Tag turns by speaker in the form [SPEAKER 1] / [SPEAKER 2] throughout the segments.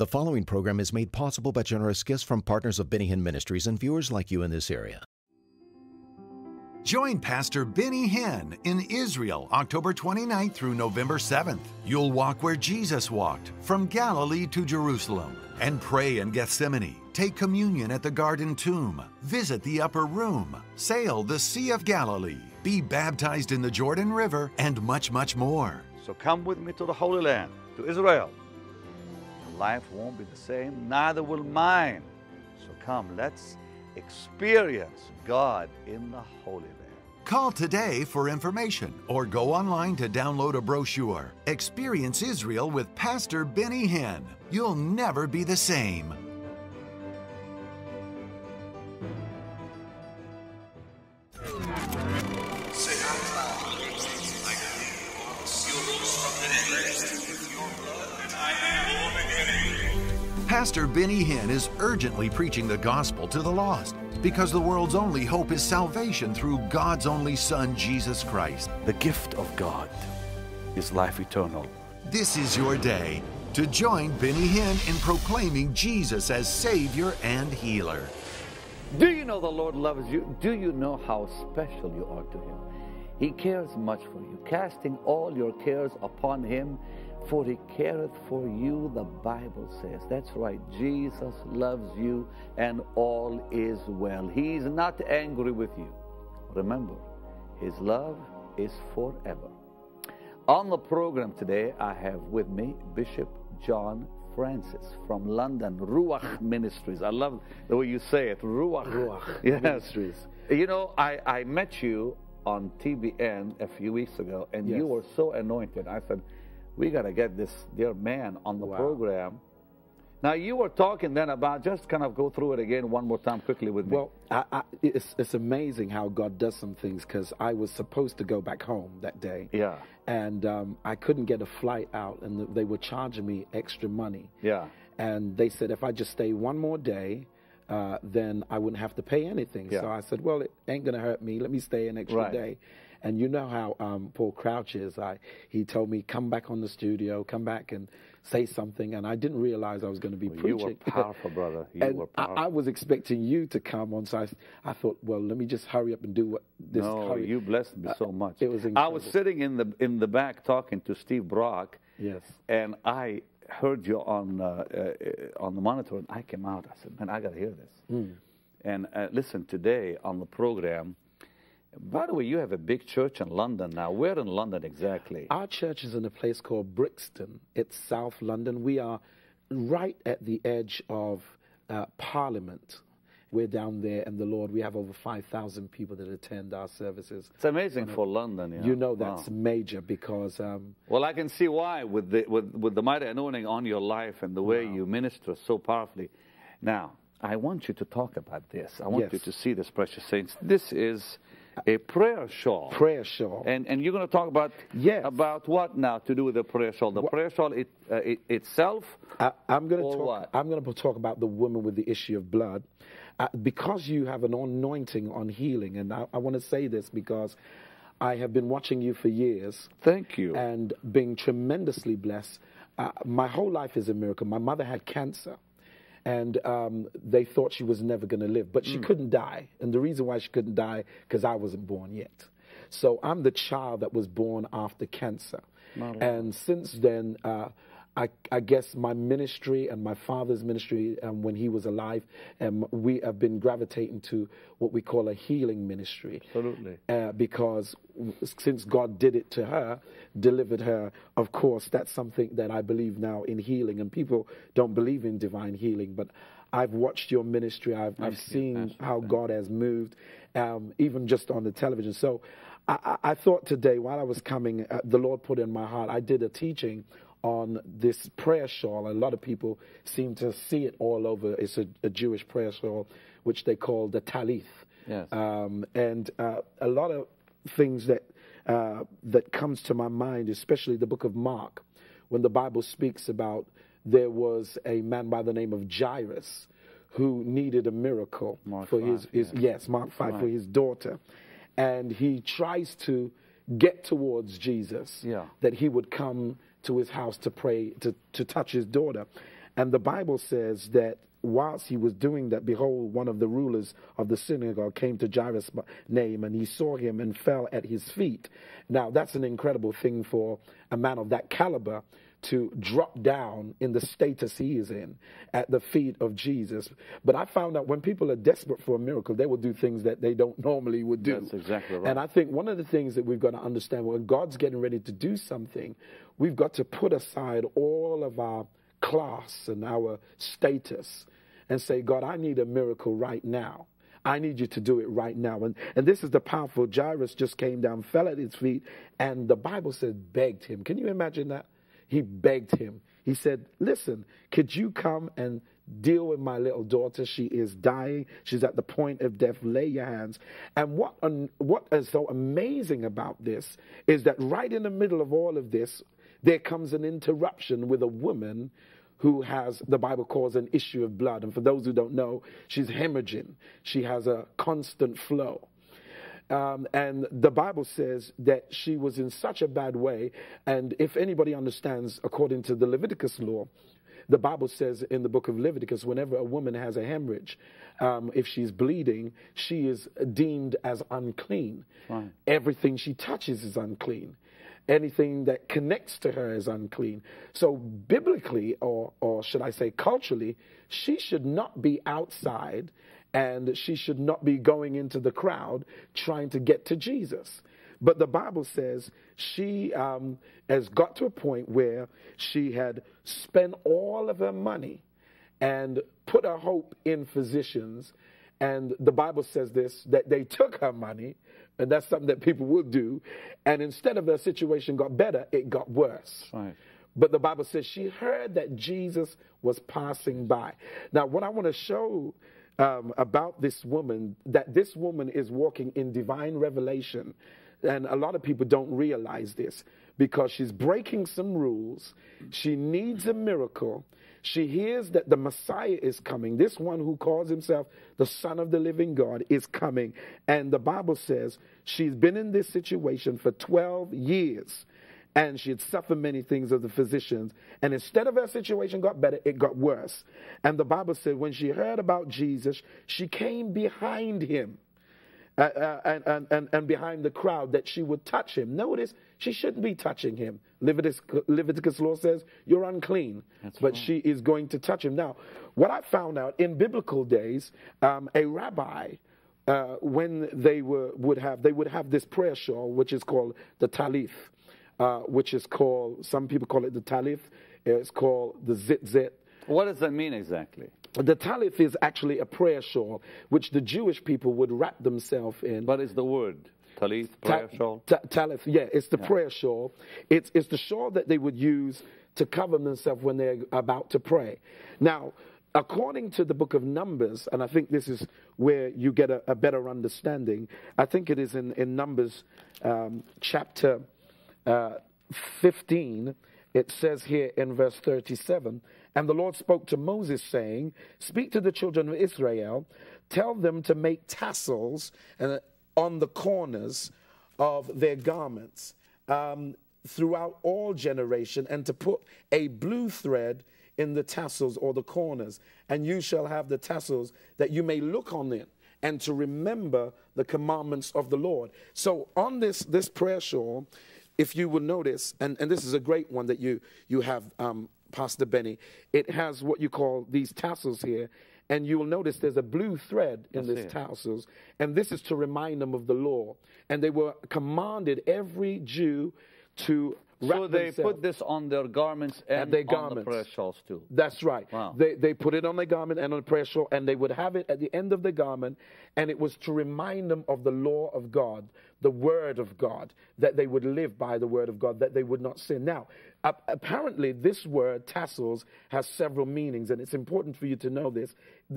[SPEAKER 1] The following program is made possible by generous gifts from partners of Benny Hinn Ministries and viewers like you in this area.
[SPEAKER 2] Join Pastor Benny Hinn in Israel October 29th through November 7th. You'll walk where Jesus walked, from Galilee to Jerusalem, and pray in Gethsemane, take communion at the Garden Tomb, visit the Upper Room, sail the Sea of Galilee, be baptized in the Jordan River, and much, much more.
[SPEAKER 3] So come with me to the Holy Land, to Israel. Your life won't be the same, neither will mine. So come, let's experience God in the Holy Land.
[SPEAKER 2] Call today for information or go online to download a brochure. Experience Israel with Pastor Benny Hinn. You'll never be the same. Pastor Benny Hinn is urgently preaching the gospel to the lost because the world's only hope is salvation through God's only Son, Jesus Christ.
[SPEAKER 3] The gift of God is life eternal.
[SPEAKER 2] This is your day to join Benny Hinn in proclaiming Jesus as Savior and Healer.
[SPEAKER 3] Do you know the Lord loves you? Do you know how special you are to Him? He cares much for you, casting all your cares upon Him, for He careth for you, the Bible says. That's right, Jesus loves you, and all is well. He's not angry with you. Remember, His love is forever. On the program today, I have with me Bishop John Francis from London, Ruach Ministries. I love the way you say it, Ruach.
[SPEAKER 4] Ruach
[SPEAKER 3] yes.
[SPEAKER 4] Ministries.
[SPEAKER 3] You know, I, I met you on TBN a few weeks ago, and
[SPEAKER 4] Yes.
[SPEAKER 3] you were so anointed. I said, we got to get this dear man on the
[SPEAKER 4] Wow.
[SPEAKER 3] program. Now, you were talking then about, just kind of go through it again one more time quickly with me.
[SPEAKER 4] Well, I, I, it's, it's amazing how God does some things because I was supposed to go back home that day.
[SPEAKER 3] yeah,
[SPEAKER 4] And um, I couldn't get a flight out, and they were charging me extra money.
[SPEAKER 3] yeah.
[SPEAKER 4] And they said if I just stay one more day, uh, then I wouldn't have to pay anything.
[SPEAKER 3] Yeah.
[SPEAKER 4] So I said, well, it ain't going to hurt me. Let me stay an extra
[SPEAKER 3] Right.
[SPEAKER 4] day. And you know how um, Paul Crouch is. I, he told me, come back on the studio, come back and say something. And I didn't realize I was going to be
[SPEAKER 3] Well, you
[SPEAKER 4] preaching.
[SPEAKER 3] were powerful, brother. You
[SPEAKER 4] and
[SPEAKER 3] were
[SPEAKER 4] I,
[SPEAKER 3] powerful.
[SPEAKER 4] I was expecting you to come on, so I, I thought, well, let me just hurry up and do what this.
[SPEAKER 3] no,
[SPEAKER 4] hurry.
[SPEAKER 3] you blessed me
[SPEAKER 4] Uh,
[SPEAKER 3] so much.
[SPEAKER 4] it was incredible.
[SPEAKER 3] I was sitting in the in the back talking to Steve Brock,
[SPEAKER 4] Yes.
[SPEAKER 3] and I heard you on uh, uh, on the monitor, and I came out. I said, "Man, I got to hear this."
[SPEAKER 4] Hmm.
[SPEAKER 3] And uh, listen, today on the program. By the way, you have a big church in London now. Where in London exactly?
[SPEAKER 4] Our church is in a place called Brixton. It's South London. We are right at the edge of uh, Parliament. We're down there, and the Lord, we have over 5,000 people that attend our services.
[SPEAKER 3] It's amazing for London. You know,
[SPEAKER 4] You know that's
[SPEAKER 3] Wow.
[SPEAKER 4] major because um,
[SPEAKER 3] Well, I can see why with the with, with the mighty anointing on your life and the way you minister so powerfully. Now, I want you to talk about this. I want
[SPEAKER 4] Yes.
[SPEAKER 3] you to see this, precious saints. This is a prayer shawl.
[SPEAKER 4] prayer shawl.
[SPEAKER 3] And and you're going to talk about
[SPEAKER 4] Yes.
[SPEAKER 3] about what now to do with the prayer shawl? The prayer shawl it, uh, it itself.
[SPEAKER 4] I, I'm going to talk.
[SPEAKER 3] what?
[SPEAKER 4] I'm going to talk about the woman with the issue of blood, uh, because you have an anointing on healing, and I, I want to say this because I have been watching you for years.
[SPEAKER 3] Thank you.
[SPEAKER 4] and being tremendously blessed. Uh, my whole life is a miracle. My mother had cancer, and um, they thought she was never going to live, but she
[SPEAKER 3] Hmm.
[SPEAKER 4] couldn't die. And the reason why she couldn't die because I wasn't born yet. So I'm the child that was born after cancer, and since then. Uh, I, I guess my ministry and my father's ministry, um, when he was alive, um, we have been gravitating to what we call a healing ministry
[SPEAKER 3] Absolutely.
[SPEAKER 4] uh, because since God did it to her, delivered her, of course, that's something that I believe now in healing. And people don't believe in divine healing, but I've watched your ministry. I've, I've seen how God has moved, um, even just on the television. So I, I, I thought today, while I was coming, uh, the Lord put in my heart, I did a teaching on this prayer shawl. A lot of people seem to see it all over. It's a, a Jewish prayer shawl, which they call the talith
[SPEAKER 3] Yes.
[SPEAKER 4] um, and uh, a lot of things that uh, that comes to my mind, especially the book of Mark, when the Bible speaks about there was a man by the name of Jairus who needed a miracle
[SPEAKER 3] Mark
[SPEAKER 4] for
[SPEAKER 3] five,
[SPEAKER 4] his, his yes Mark five for his daughter, and he tries to get towards Jesus
[SPEAKER 3] Yeah.
[SPEAKER 4] that he would come to his house to pray to to touch his daughter. And the Bible says that whilst he was doing that, behold, one of the rulers of the synagogue came to Jairus' name, and he saw him and fell at his feet. Now, that's an incredible thing for a man of that caliber to drop down in the status he is in at the feet of Jesus. But I found out when people are desperate for a miracle, they will do things that they don't normally would do.
[SPEAKER 3] That's exactly right.
[SPEAKER 4] And I think one of the things that we've got to understand when God's getting ready to do something, we've got to put aside all of our class and our status and say, God, I need a miracle right now. I need you to do it right now. And, and this is the powerful. Jairus just came down, fell at his feet, and the Bible says begged him. Can you imagine that? He begged him. He said, Listen, could you come and deal with my little daughter? She is dying. She's at the point of death. Lay your hands. And what, what is so amazing about this is that right in the middle of all of this, there comes an interruption with a woman who has, the Bible calls an issue of blood. And for those who don't know, she's hemorrhaging. She has a constant flow. Um, and the Bible says that she was in such a bad way. And if anybody understands, according to the Leviticus law, the Bible says in the book of Leviticus, whenever a woman has a hemorrhage, um, if she's bleeding, she is deemed as unclean. Right. Everything she touches is unclean anything that connects to her is unclean. So, biblically, or, or should I say culturally, she should not be outside and she should not be going into the crowd trying to get to Jesus. But the Bible says she um, has got to a point where she had spent all of her money and put her hope in physicians. And the Bible says this that they took her money and that's something that people will do. And instead of her situation got better, it got worse.
[SPEAKER 3] Right.
[SPEAKER 4] But the Bible says she heard that Jesus was passing by. Now, what I want to show um, about this woman, that this woman is walking in divine revelation. And a lot of people don't realize this because she's breaking some rules. She needs a miracle. She hears that the Messiah is coming. This one who calls himself the Son of the living God is coming. And the Bible says she's been in this situation for 12 years and she had suffered many things of the physicians. And instead of her situation got better, it got worse. And the Bible said when she heard about Jesus, she came behind him uh, uh, and, and, and behind the crowd that she would touch him. Notice she shouldn't be touching him. Leviticus, Leviticus law says you're unclean, That's but right. she is going to touch him. Now, what I found out in biblical days, um, a rabbi. Uh, when they were, would have they would have this prayer shawl which is called the talith, uh, which is called some people call it the talith. It's called the tzitzit.
[SPEAKER 3] What does that mean exactly?
[SPEAKER 4] The talith is actually a prayer shawl, which the Jewish people would wrap themselves in.
[SPEAKER 3] What is the word? Talith, prayer ta- shawl?
[SPEAKER 4] Ta- talith, yeah, it's the yeah. prayer shawl. It's, it's the shawl that they would use to cover themselves when they're about to pray. Now, according to the book of Numbers, and I think this is where you get a, a better understanding, I think it is in, in Numbers um, chapter uh, 15, it says here in verse 37 and the Lord spoke to Moses, saying, Speak to the children of Israel, tell them to make tassels uh, on the corners of their garments um, throughout all generation, and to put a blue thread in the tassels or the corners. And you shall have the tassels that you may look on it and to remember the commandments of the Lord. So on this this prayer shawl, if you will notice, and, and this is a great one that you you have um, Pastor Benny. It has what you call these tassels here, and you will notice there's a blue thread in these tassels, and this is to remind them of the law. And they were commanded every Jew to
[SPEAKER 3] so they themselves. put this on their garments and, and their garments. on the prayer shawls too.
[SPEAKER 4] That's right. Wow. They, they put it on their garment and on the prayer shawl, and they would have it at the end of the garment, and it was to remind them of the law of God, the word of God, that they would live by the word of God, that they would not sin. Now, apparently, this word tassels has several meanings, and it's important for you to know this.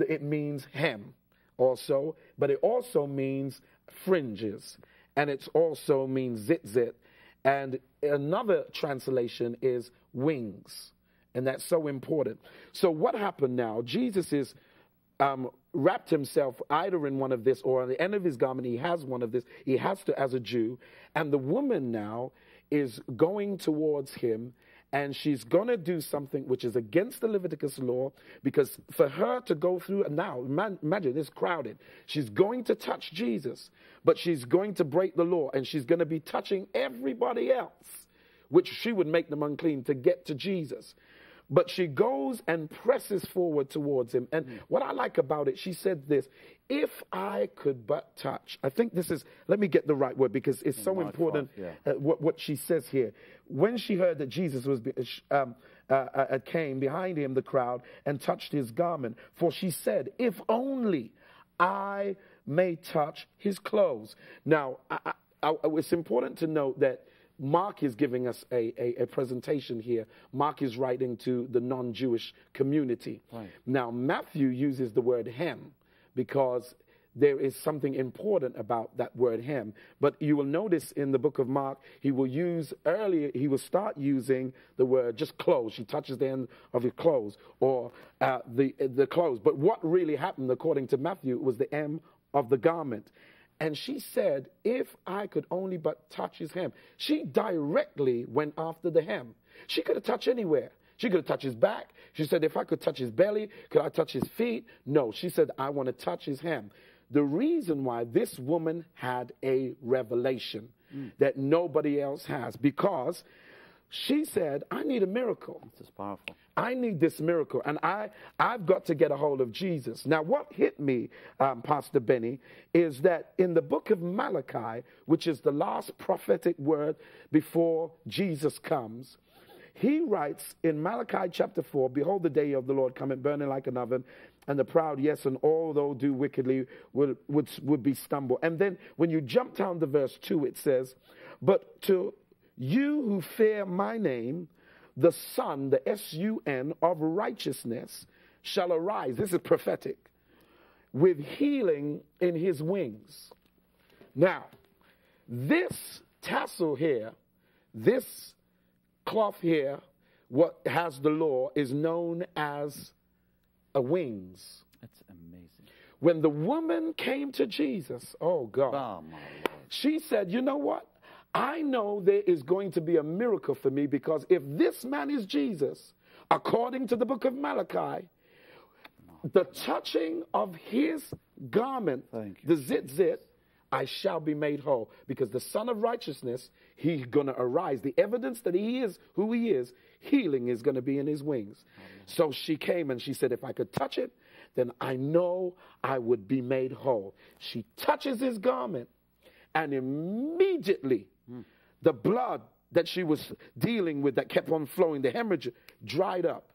[SPEAKER 4] It means hem also, but it also means fringes, and it also means zit zit and another translation is wings. And that's so important. So, what happened now? Jesus is um, wrapped himself either in one of this or on the end of his garment, he has one of this. He has to, as a Jew. And the woman now is going towards him and she's going to do something which is against the Leviticus law because for her to go through and now, man, imagine it's crowded. She's going to touch Jesus, but she's going to break the law and she's going to be touching everybody else, which she would make them unclean to get to Jesus. But she goes and presses forward towards him. And what I like about it, she said this if I could but touch. I think this is, let me get the right word because it's so important
[SPEAKER 3] five, yeah.
[SPEAKER 4] uh, what, what she says here. When she heard that Jesus was be- um, uh, uh, came behind him, the crowd, and touched his garment, for she said, If only I may touch his clothes. Now, I, I, I, it's important to note that Mark is giving us a, a, a presentation here. Mark is writing to the non Jewish community.
[SPEAKER 3] Right.
[SPEAKER 4] Now, Matthew uses the word hem because there is something important about that word hem. But you will notice in the book of Mark, he will use earlier, he will start using the word just clothes. She touches the end of his clothes or uh, the, the clothes. But what really happened, according to Matthew, was the M of the garment. And she said, If I could only but touch his hem. She directly went after the hem. She could have touched anywhere. She could have touched his back. She said, If I could touch his belly, could I touch his feet? No. She said, I want to touch his hem. The reason why this woman had a revelation mm. that nobody else has, because she said, I need a miracle.
[SPEAKER 3] This is powerful.
[SPEAKER 4] I need this miracle, and I, I've got to get a hold of Jesus. Now, what hit me, um, Pastor Benny, is that in the book of Malachi, which is the last prophetic word before Jesus comes, he writes in Malachi chapter 4 Behold, the day of the Lord coming, burning like an oven, and the proud, yes, and all those do wickedly would, would, would be stumbled. And then when you jump down to verse 2, it says, But to you who fear my name, the Son, the S U N of righteousness, shall arise. This is prophetic. With healing in his wings. Now, this tassel here, this cloth here, what has the law, is known as a wings.
[SPEAKER 3] That's amazing.
[SPEAKER 4] When the woman came to Jesus, oh God,
[SPEAKER 3] Oh,
[SPEAKER 4] she said, You know what? I know there is going to be a miracle for me because if this man is Jesus, according to the book of Malachi, the touching of his garment, the zit zit, I shall be made whole. Because the Son of Righteousness, he's going to arise. The evidence that he is who he is, healing is going to be in his wings. So she came and she said, If I could touch it, then I know I would be made whole. She touches his garment, and immediately the blood that she was dealing with that kept on flowing, the hemorrhage dried up.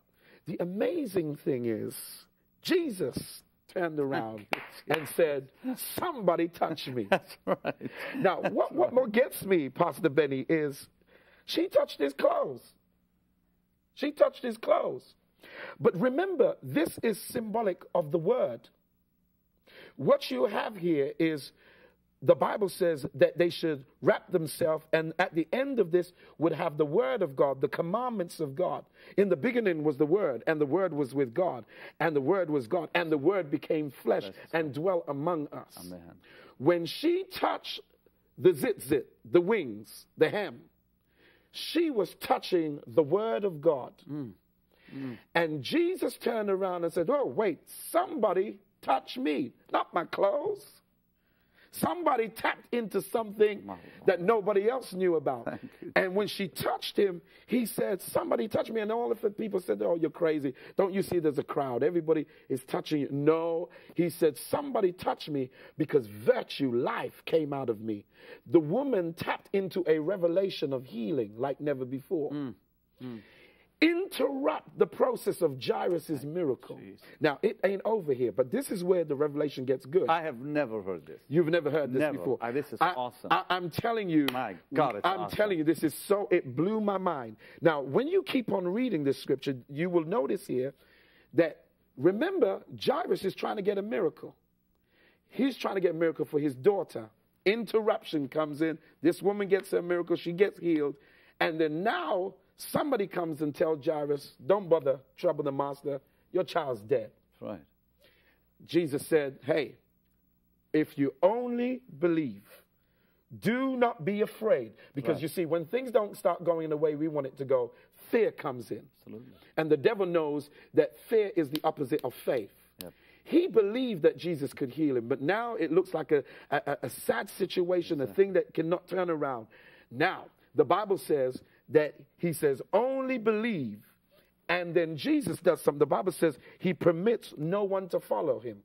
[SPEAKER 4] The amazing thing is, Jesus turned around and said, Somebody touch me.
[SPEAKER 3] That's right.
[SPEAKER 4] Now, what, what more gets me, Pastor Benny, is she touched his clothes. She touched his clothes. But remember, this is symbolic of the word. What you have here is the Bible says that they should wrap themselves, and at the end of this would have the word of God, the commandments of God. In the beginning was the word, and the word was with God, and the word was God, and the word became flesh and dwelt among us.
[SPEAKER 3] Amen.
[SPEAKER 4] When she touched the zit zit, the wings, the hem, she was touching the word of God. And Jesus turned around and said, Oh, wait, somebody touch me, not my clothes. Somebody tapped into something that nobody else knew about. And when she touched him, he said, Somebody touched me. And all of the people said, Oh, you're crazy. Don't you see there's a crowd? Everybody is touching you. No. He said, Somebody touched me because virtue, life came out of me. The woman tapped into a revelation of healing like never before interrupt the process of Jairus' miracle. Now, it ain't over here, but this is where the revelation gets good.
[SPEAKER 3] I have never heard this.
[SPEAKER 4] You've never heard this
[SPEAKER 3] Never.
[SPEAKER 4] before.
[SPEAKER 3] Ah, this is
[SPEAKER 4] I,
[SPEAKER 3] awesome.
[SPEAKER 4] I, am telling you.
[SPEAKER 3] My God, it's
[SPEAKER 4] I'm
[SPEAKER 3] awesome.
[SPEAKER 4] telling you, this is so, it blew my mind. Now, when you keep on reading this scripture, you will notice here that, remember, Jairus is trying to get a miracle. He's trying to get a miracle for his daughter. Interruption comes in. This woman gets a miracle. She gets healed. And then now somebody comes and tells Jairus, Don't bother, trouble the master. Your child's dead.
[SPEAKER 3] Right.
[SPEAKER 4] Jesus said, Hey, if you only believe, do not be afraid. Because
[SPEAKER 3] Right.
[SPEAKER 4] you see, when things don't start going the way we want it to go, fear comes in.
[SPEAKER 3] Absolutely.
[SPEAKER 4] And the devil knows that fear is the opposite of faith.
[SPEAKER 3] Yep.
[SPEAKER 4] He believed that Jesus could heal him, but now it looks like a, a, a sad situation, a thing that cannot turn around. Now, the Bible says that he says, only believe. And then Jesus does something. The Bible says he permits no one to follow him.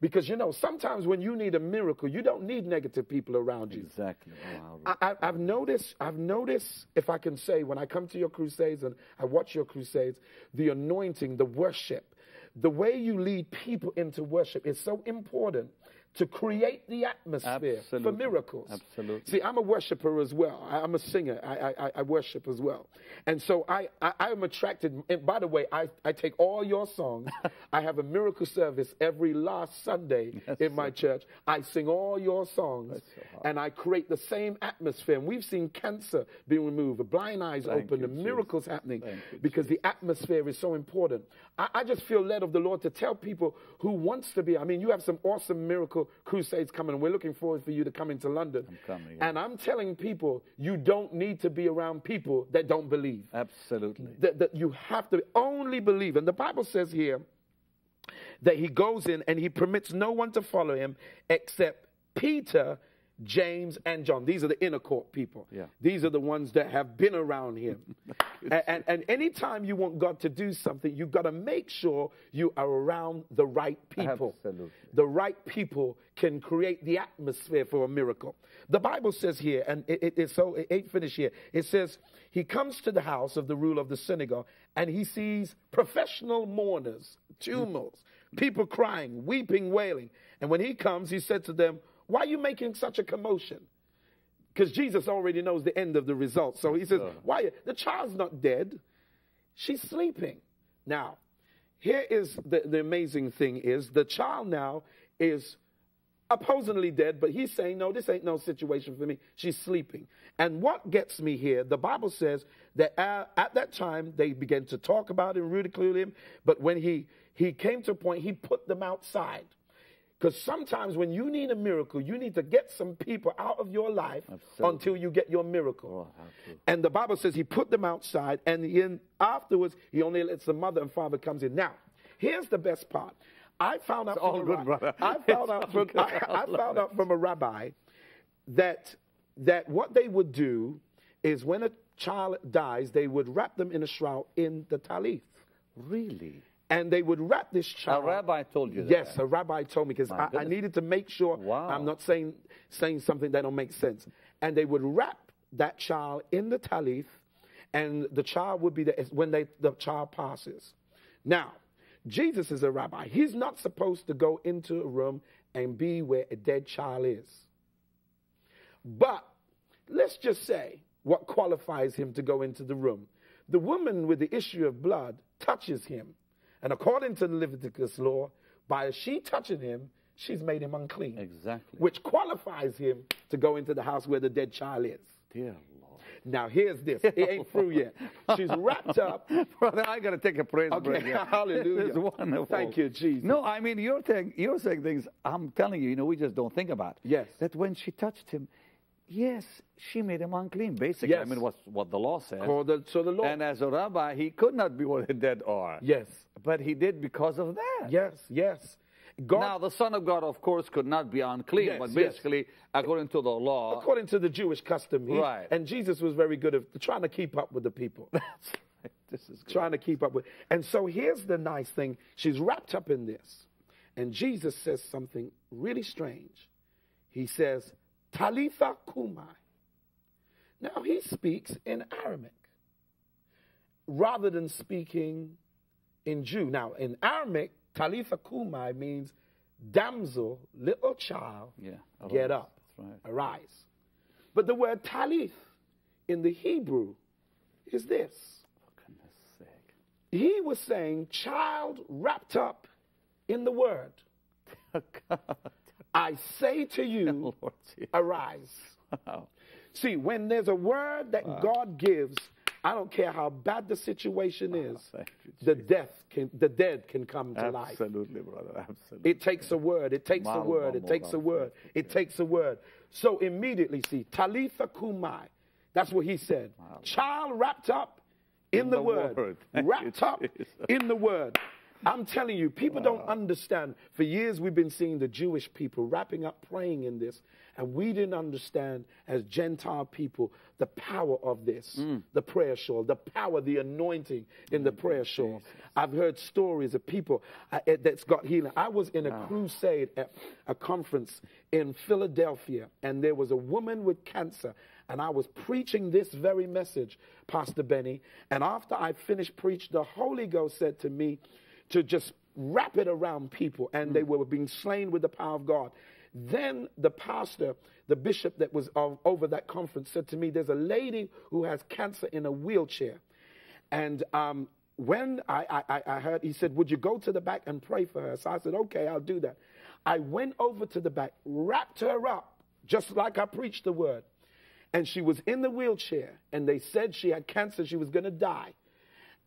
[SPEAKER 4] Because you know, sometimes when you need a miracle, you don't need negative people around you.
[SPEAKER 3] Exactly. Oh, wow.
[SPEAKER 4] I, I, I've noticed, I've noticed, if I can say, when I come to your crusades and I watch your crusades, the anointing, the worship, the way you lead people into worship is so important to create the atmosphere for miracles.
[SPEAKER 3] Absolutely.
[SPEAKER 4] See, I'm a worshiper as well. I, I'm a singer. I, I, I worship as well. And so I, I, I am attracted. And by the way, I, I take all your songs. I have a miracle service every last Sunday in my church. I sing all your songs and I create the same atmosphere. And we've seen cancer being removed, the blind eyes
[SPEAKER 3] Thank
[SPEAKER 4] open, the miracles happening
[SPEAKER 3] Thank
[SPEAKER 4] because the atmosphere is so important. I, I just feel led of the Lord to tell people who wants to be. I mean, you have some awesome miracle crusades coming. We're looking forward for you to come into London.
[SPEAKER 3] I'm coming, yeah.
[SPEAKER 4] And I'm telling people, you don't need to be around people that don't believe.
[SPEAKER 3] Absolutely.
[SPEAKER 4] That, that you have to only believe. And the Bible says here that he goes in and he permits no one to follow him except Peter, James, and John. These are the inner court people.
[SPEAKER 3] Yeah.
[SPEAKER 4] These are the ones that have been around him. and, and, and anytime you want God to do something, you've got to make sure you are around the right people.
[SPEAKER 3] Absolutely.
[SPEAKER 4] The right people can create the atmosphere for a miracle. The Bible says here, and it, it- it's so it ain't finished here. It says he comes to the house of the ruler of the synagogue, and he sees professional mourners, tumults, people crying, weeping, wailing. And when he comes, he said to them, "Why are you making such a commotion?" Because Jesus already knows the end of the result. So he says, "Why? The child's not dead; she's sleeping." Now, here is the, the amazing thing: is the child now is supposedly dead, but he's saying, no, this ain't no situation for me. She's sleeping. And what gets me here, the Bible says that at, at that time they began to talk about him, ridicule him, but when he, he came to a point, he put them outside. Because sometimes when you need a miracle, you need to get some people out of your life
[SPEAKER 3] Absolutely.
[SPEAKER 4] until you get your miracle.
[SPEAKER 3] Oh.
[SPEAKER 4] And the Bible says he put them outside, and then afterwards he only lets the mother and father comes in. Now, here's the best part. I found out from a
[SPEAKER 3] good,
[SPEAKER 4] ra-
[SPEAKER 3] brother.
[SPEAKER 4] I found out from
[SPEAKER 3] good.
[SPEAKER 4] I, I
[SPEAKER 3] I
[SPEAKER 4] found out from a rabbi that that what they would do is when a child dies, they would wrap them in a shroud in the talith,
[SPEAKER 3] Really?
[SPEAKER 4] And they would wrap this child.
[SPEAKER 3] A rabbi told you that?
[SPEAKER 4] Yes, a rabbi told me because I, I needed to make sure
[SPEAKER 3] Wow.
[SPEAKER 4] I'm not saying saying something that don't make sense. And they would wrap that child in the talith, and the child would be there when they the child passes. Now, Jesus is a rabbi. He's not supposed to go into a room and be where a dead child is. But let's just say what qualifies him to go into the room. The woman with the issue of blood touches him. And according to the Leviticus law, by she touching him, she's made him unclean.
[SPEAKER 3] Exactly.
[SPEAKER 4] Which qualifies him to go into the house where the dead child is.
[SPEAKER 3] Dear Lord.
[SPEAKER 4] Now, here's this. It ain't through yet. She's wrapped up.
[SPEAKER 3] Brother, I gotta take a praise
[SPEAKER 4] Okay,
[SPEAKER 3] break. here.
[SPEAKER 4] hallelujah.
[SPEAKER 3] It's wonderful.
[SPEAKER 4] Thank you, Jesus.
[SPEAKER 3] No, I mean you're saying you're saying things. I'm telling you, you know, we just don't think about.
[SPEAKER 4] Yes.
[SPEAKER 3] That when she touched him, yes, she made him unclean. Basically, I mean, what's what the law says.
[SPEAKER 4] The, so the law.
[SPEAKER 3] And as a rabbi, he could not be what the dead are.
[SPEAKER 4] yes.
[SPEAKER 3] But he did because of that.
[SPEAKER 4] Yes. Yes. God,
[SPEAKER 3] Now, the Son of God, of course, could not be unclean,
[SPEAKER 4] Yes,
[SPEAKER 3] but
[SPEAKER 4] yes.
[SPEAKER 3] basically, according to the law,
[SPEAKER 4] according to the Jewish custom, he-
[SPEAKER 3] Right.
[SPEAKER 4] and Jesus was very good at trying to keep up with the people.
[SPEAKER 3] that's right. This is good.
[SPEAKER 4] trying to keep up with. And so here's the nice thing she's wrapped up in this. And Jesus says something really strange. He says, Talitha Kumai. Now he speaks in Aramaic rather than speaking in Jew. Now, in Aramaic, Talitha Kumai means damsel, little child,
[SPEAKER 3] Yeah,
[SPEAKER 4] get up,
[SPEAKER 3] right.
[SPEAKER 4] arise. But the word talith in the Hebrew is this.
[SPEAKER 3] For goodness sake.
[SPEAKER 4] He was saying, child wrapped up in the word. I say to you,
[SPEAKER 3] Lord
[SPEAKER 4] arise.
[SPEAKER 3] Wow.
[SPEAKER 4] See, when there's a word that God gives, I don't care how bad the situation is, the death can, the dead can come to life.
[SPEAKER 3] Absolutely, brother. Absolutely.
[SPEAKER 4] It takes a word. It takes a word. It takes a word. It takes a word. So immediately, see, Talitha Kumai. That's what he said. Child wrapped up in the,
[SPEAKER 3] the
[SPEAKER 4] word,
[SPEAKER 3] Word.
[SPEAKER 4] Wrapped up in the word. I'm telling you, people don't understand. For years, we've been seeing the Jewish people wrapping up praying in this, and we didn't understand as Gentile people the power of this,
[SPEAKER 3] Mm.
[SPEAKER 4] the prayer shawl, the power, the anointing in the prayer shawl. I've heard stories of people uh, that's got healing. I was in a crusade at a conference in Philadelphia, and there was a woman with cancer, and I was preaching this very message, Pastor Benny. And after I finished preach, the Holy Ghost said to me to just wrap it around people, and they were being slain with the power of God. Then the pastor, the bishop that was of, over that conference, said to me, "There's a lady who has cancer in a wheelchair." And um, when I, I- I, I heard, he said, Would you go to the back and pray for her? So I said, Okay, I'll do that. I went over to the back, wrapped her up, just like I preached the word. And she was in the wheelchair, and they said she had cancer, she was going to die.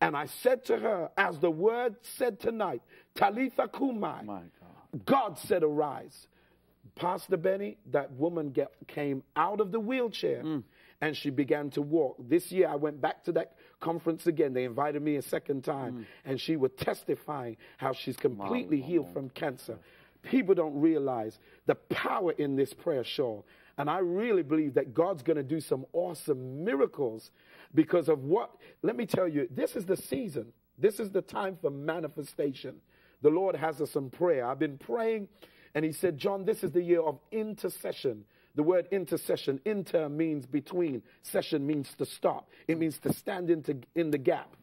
[SPEAKER 4] And I said to her, as the word said tonight, Talitha Kumai,
[SPEAKER 3] My God.
[SPEAKER 4] God said, Arise. Pastor Benny, that woman get, came out of the wheelchair mm. and she began to walk. This year, I went back to that conference again. They invited me a second time, mm. and she was testifying how she's completely healed from cancer. People don't realize the power in this prayer shawl. And I really believe that God's going to do some awesome miracles because of what, let me tell you, this is the season. This is the time for manifestation. The Lord has us in prayer. I've been praying, and He said, John, this is the year of intercession. The word intercession, inter means between, session means to stop, it means to stand into, in the gap.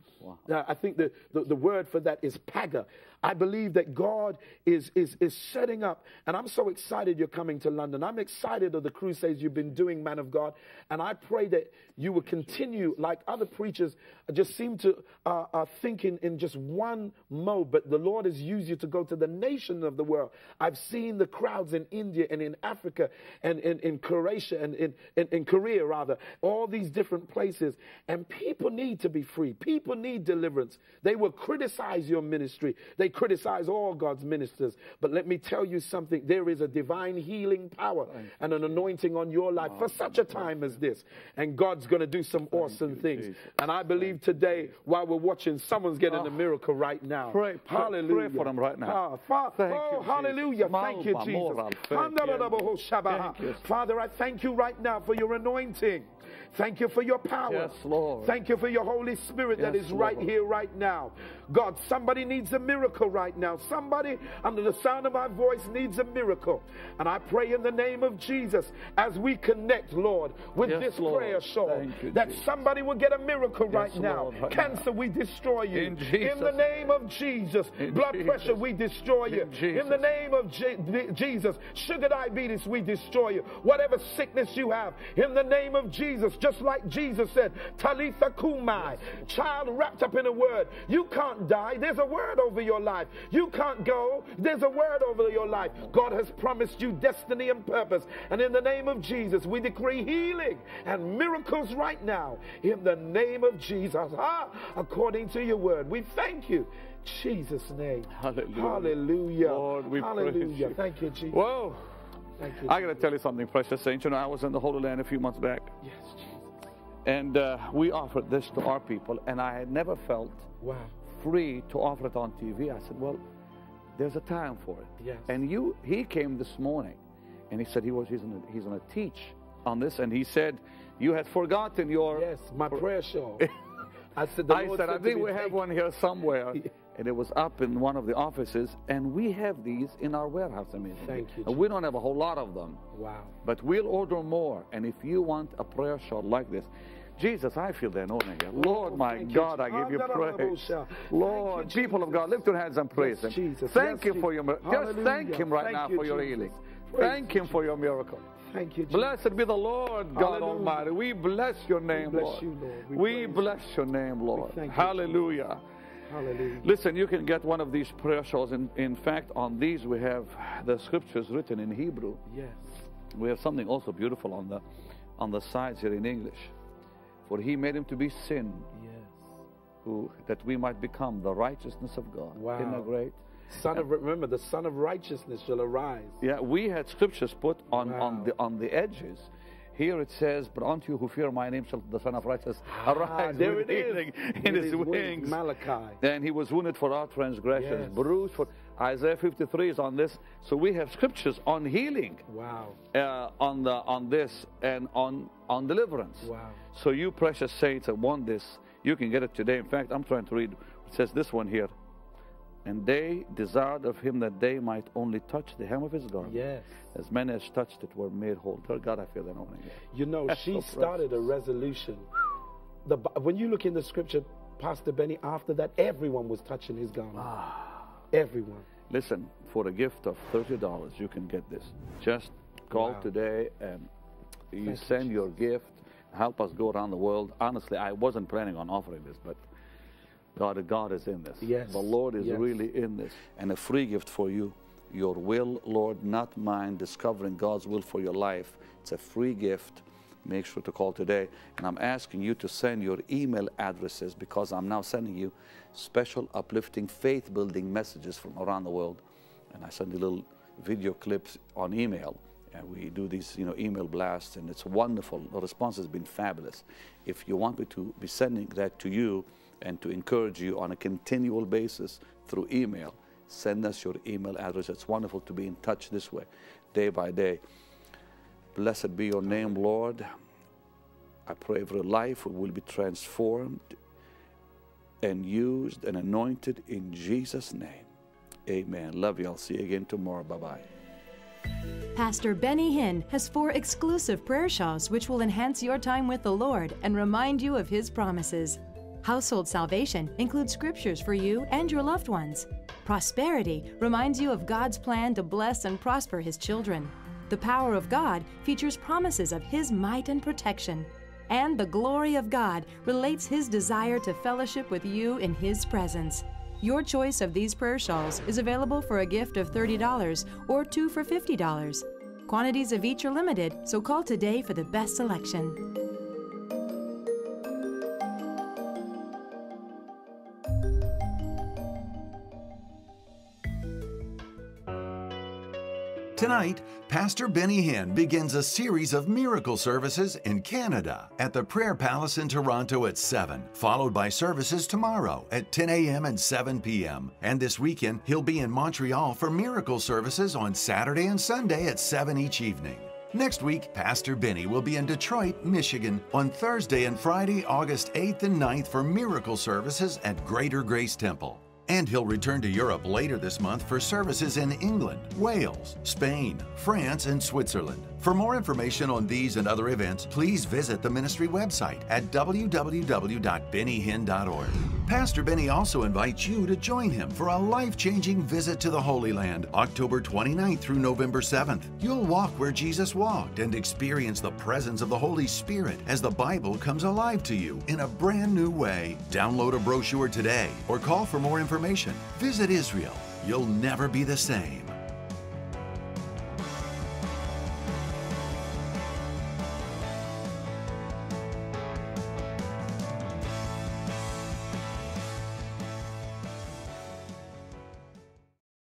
[SPEAKER 4] Now, I think the, the, the word for that is paga. I believe that God is, is, is setting up, and I'm so excited you're coming to London. I'm excited of the crusades you've been doing, man of God. And I pray that you will continue, like other preachers just seem to uh, uh, think in, in just one mode, but the Lord has used you to go to the nation of the world. I've seen the crowds in India and in Africa and in, in Croatia and in, in, in Korea, rather, all these different places. And people need to be free. People need deliverance. They will criticize your ministry. They criticize all God's ministers. But let me tell you something there is a divine healing power and an anointing on your life for such a time as this. And God's going to do some awesome things. And I believe today, while we're watching, someone's getting a miracle right now.
[SPEAKER 3] Ah. Pray- pray-
[SPEAKER 4] hallelujah.
[SPEAKER 3] pray for them right now.
[SPEAKER 4] Ah,
[SPEAKER 3] Thank
[SPEAKER 4] oh,
[SPEAKER 3] you, Jesus.
[SPEAKER 4] hallelujah. Thank you, Jesus.
[SPEAKER 3] moral, faith, Thank you.
[SPEAKER 4] Father, I thank you right now for your anointing. Thank you for your power.
[SPEAKER 3] Yes, Lord.
[SPEAKER 4] Thank you for your Holy Spirit that
[SPEAKER 3] Yes,
[SPEAKER 4] is right
[SPEAKER 3] Lord.
[SPEAKER 4] here, right now. God, somebody needs a miracle right now. Somebody under the sound of my voice needs a miracle. And I pray in the name of Jesus as we connect, Lord, with
[SPEAKER 3] Yes,
[SPEAKER 4] this
[SPEAKER 3] Lord.
[SPEAKER 4] prayer shawl, that
[SPEAKER 3] Jesus.
[SPEAKER 4] somebody will get a miracle right now.
[SPEAKER 3] Lord, right
[SPEAKER 4] Cancer,
[SPEAKER 3] now.
[SPEAKER 4] we destroy you.
[SPEAKER 3] In Jesus'
[SPEAKER 4] the name of Jesus.
[SPEAKER 3] In
[SPEAKER 4] Blood
[SPEAKER 3] Jesus.
[SPEAKER 4] pressure, we destroy you.
[SPEAKER 3] In.
[SPEAKER 4] In the name of Je- Jesus. Sugar diabetes, we destroy you. Whatever sickness you have, in the name of Jesus, just like Jesus said, Talitha Kumai, child wrapped up in a word. You can't die. There's a word over your life. You can't go. There's a word over your life. God has promised you destiny and purpose. And in the name of Jesus, we decree healing and miracles right now. In the name of Jesus. Ah, according to your word. We thank you. Jesus' name.
[SPEAKER 3] Hallelujah.
[SPEAKER 4] Hallelujah.
[SPEAKER 3] Lord, we praise you.
[SPEAKER 4] Thank you, Jesus.
[SPEAKER 3] Whoa.
[SPEAKER 4] Thank you.
[SPEAKER 3] I got to tell you something, precious saints. You know, I was in the Holy Land a few months back,
[SPEAKER 4] Yes, Jesus.
[SPEAKER 3] and uh, we offered this to our people, and I had never felt
[SPEAKER 4] Wow.
[SPEAKER 3] free to offer it on TV. I said, well, there's a time for it.
[SPEAKER 4] Yes.
[SPEAKER 3] And you, he came this morning, and he said he was he's going to he's going to teach on this, and he said you had forgotten your.
[SPEAKER 4] Yes, my prayer show. I said, the
[SPEAKER 3] I
[SPEAKER 4] Lord
[SPEAKER 3] said, I think we have one here somewhere. And it was up in one of the offices, and we have these in our warehouse. Amazing.
[SPEAKER 4] Thank you,
[SPEAKER 3] And we don't have a whole lot of them,
[SPEAKER 4] Wow.
[SPEAKER 3] but we'll order more. And if you want a prayer shot like this, Jesus, I feel the anointing here. Oh, Lord, my
[SPEAKER 4] Oh, you,
[SPEAKER 3] God, I give you praise. Lord,
[SPEAKER 4] you,
[SPEAKER 3] people of God, lift your hands and praise
[SPEAKER 4] Yes,
[SPEAKER 3] Him.
[SPEAKER 4] Jesus.
[SPEAKER 3] Thank
[SPEAKER 4] Yes,
[SPEAKER 3] you for your miracle. Just thank Him right
[SPEAKER 4] Thank
[SPEAKER 3] now
[SPEAKER 4] you,
[SPEAKER 3] for your
[SPEAKER 4] Jesus.
[SPEAKER 3] healing.
[SPEAKER 4] Praise
[SPEAKER 3] Thank
[SPEAKER 4] you,
[SPEAKER 3] Him for your miracle.
[SPEAKER 4] Thank you, Jesus.
[SPEAKER 3] Blessed be the Lord God
[SPEAKER 4] Hallelujah.
[SPEAKER 3] Almighty. We bless your name,
[SPEAKER 4] bless
[SPEAKER 3] Lord.
[SPEAKER 4] you, Lord. We
[SPEAKER 3] We bless your name, Lord.
[SPEAKER 4] you,
[SPEAKER 3] Hallelujah.
[SPEAKER 4] Hallelujah.
[SPEAKER 3] Listen, you can get one of these prayer shawls. In, in fact, on these we have the scriptures written in Hebrew.
[SPEAKER 4] Yes.
[SPEAKER 3] We have something also beautiful on the on the sides here in English. For he made him to be sin,
[SPEAKER 4] Yes.
[SPEAKER 3] who that we might become the righteousness of God. Isn't
[SPEAKER 4] Wow.
[SPEAKER 3] that great?
[SPEAKER 4] Son of remember the Son of Righteousness shall arise.
[SPEAKER 3] Yeah, we had scriptures put on, on the on the edges. Here it says, But unto you who fear my name shall the Son of Righteousness arise
[SPEAKER 4] Ah, there it is.
[SPEAKER 3] in his,
[SPEAKER 4] wings. Malachi.
[SPEAKER 3] And he was wounded for our transgressions,
[SPEAKER 4] Yes.
[SPEAKER 3] bruised for. Isaiah 53 is on this. So we have scriptures on healing,
[SPEAKER 4] Wow.
[SPEAKER 3] uh, on the on this, and on on deliverance.
[SPEAKER 4] Wow.
[SPEAKER 3] So you precious saints that want this, you can get it today. In fact, I'm trying to read. It says this one here. And they desired of him that they might only touch the hem of his garment.
[SPEAKER 4] Yes.
[SPEAKER 3] As many as touched it were made whole. Dear God, I feel that opening.
[SPEAKER 4] You know,
[SPEAKER 3] That's
[SPEAKER 4] she
[SPEAKER 3] so
[SPEAKER 4] started a resolution. The, when you look in the scripture, Pastor Benny, after that, everyone was touching his garment.
[SPEAKER 3] Ah.
[SPEAKER 4] Everyone.
[SPEAKER 3] Listen, for a gift of $30, you can get this. Just call
[SPEAKER 4] Wow.
[SPEAKER 3] today and you
[SPEAKER 4] Thank you,
[SPEAKER 3] send your gift. Help us go around the world. Honestly, I wasn't planning on offering this, but God, God is in this.
[SPEAKER 4] Yes,
[SPEAKER 3] The Lord is
[SPEAKER 4] yes.
[SPEAKER 3] really in this. And a free gift for you. Your will, Lord, not mine, discovering God's will for your life. It's a free gift. Make sure to call today. And I'm asking you to send your email addresses because I'm now sending you special, uplifting, faith building messages from around the world. And I send you little video clips on email. And we do these, you know, email blasts, and it's wonderful. The response has been fabulous. If you want me to be sending that to you and to encourage you on a continual basis through email, send us your email address. It's wonderful to be in touch this way, day by day. Blessed be your name, Lord. I pray every life will be transformed and used and anointed in Jesus' name. Amen. Love you. I'll see you again tomorrow. Bye bye.
[SPEAKER 5] Pastor Benny Hinn has four exclusive prayer shawls which will enhance your time with the Lord and remind you of His promises. Household salvation includes scriptures for you and your loved ones. Prosperity reminds you of God's plan to bless and prosper His children. The power of God features promises of His might and protection. And the glory of God relates His desire to fellowship with you in His presence. Your choice of these prayer shawls is available for a gift of $30 or two for $50. Quantities of each are limited, so call today for the best selection.
[SPEAKER 2] Tonight, Pastor Benny Hinn begins a series of miracle services in Canada at the Prayer Palace in Toronto at 7, followed by services tomorrow at 10 a.m. and 7 p.m. And this weekend, he'll be in Montreal for miracle services on Saturday and Sunday at 7 each evening. Next week, Pastor Benny will be in Detroit, Michigan on Thursday and Friday, August 8th and 9th for miracle services at Greater Grace Temple. And he'll return to Europe later this month for services in England, Wales, Spain, France, and Switzerland. For more information on these and other events, please visit the ministry website at www.bennyhinn.org. Pastor Benny also invites you to join him for a life changing visit to the Holy Land, October 29th through November 7th. You'll walk where Jesus walked and experience the presence of the Holy Spirit as the Bible comes alive to you in a brand new way. Download a brochure today or call for more information. Visit Israel. You'll never be the same.